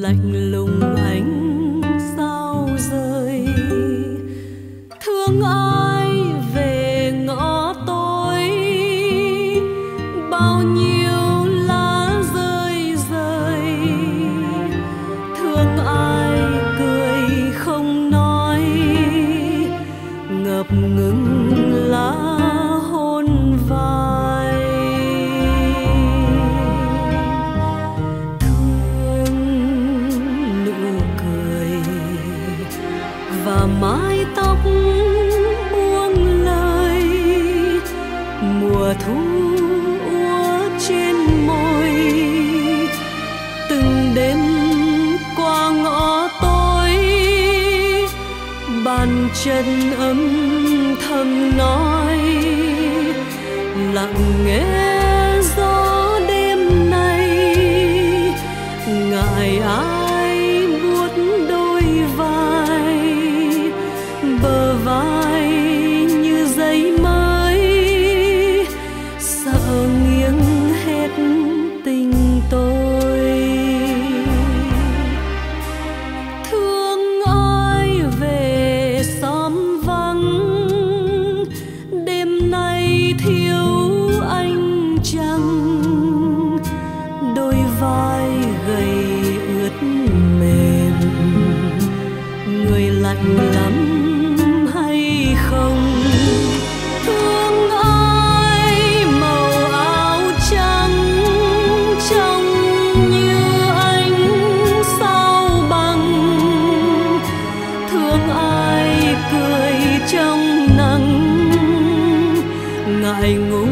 lạnh lùng ánh và mái tóc buông lời mùa thu úa trên môi, từng đêm qua ngõ tối. Bàn chân ấm thầm nói, lặng nghe gió trăng, đôi vai gầy ướt mềm. Người lạnh lắm hay không? Thương ai màu áo trắng trông như ánh sao băng thương ai cười trong nắng, ngại ngùng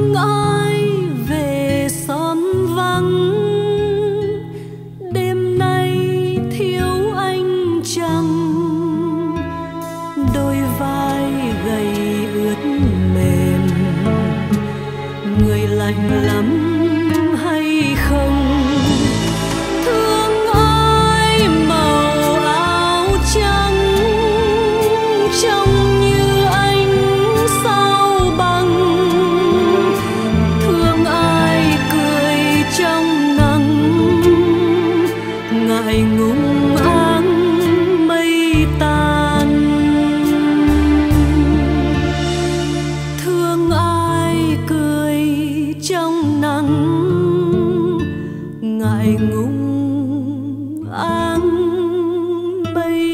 thương ai về xóm vắng. Đêm nay thiếu anh chẳng ngại ngùng áng bay